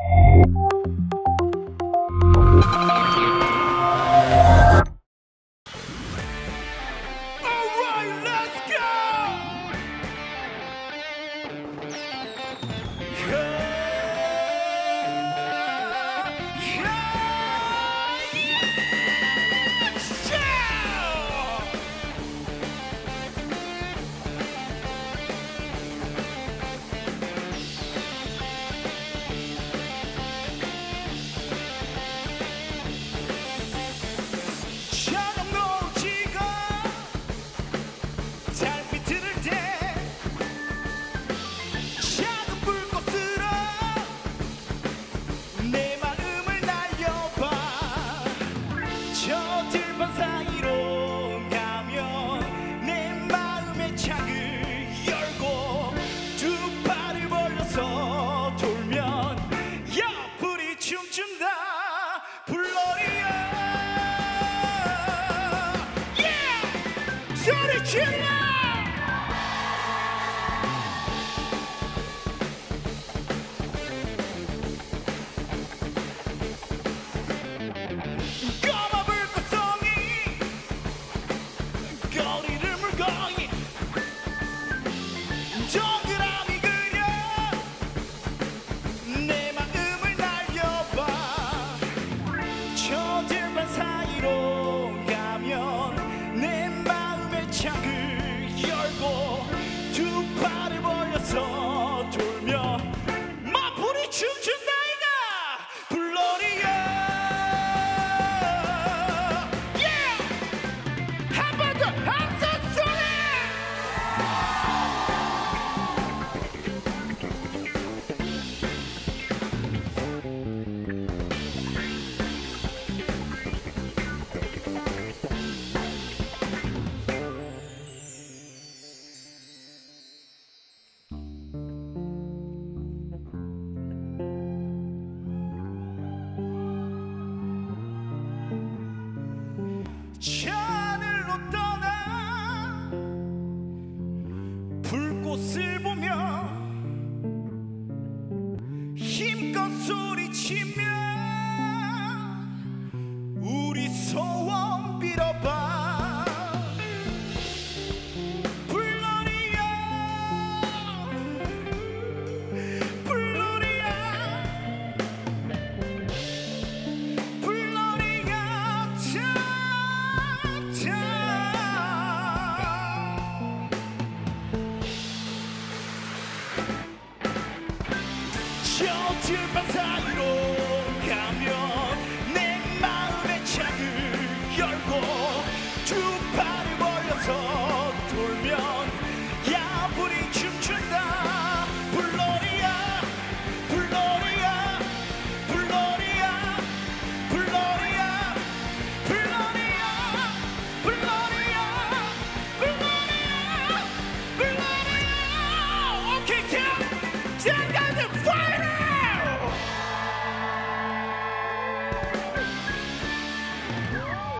you Shut it, chill! co impossível.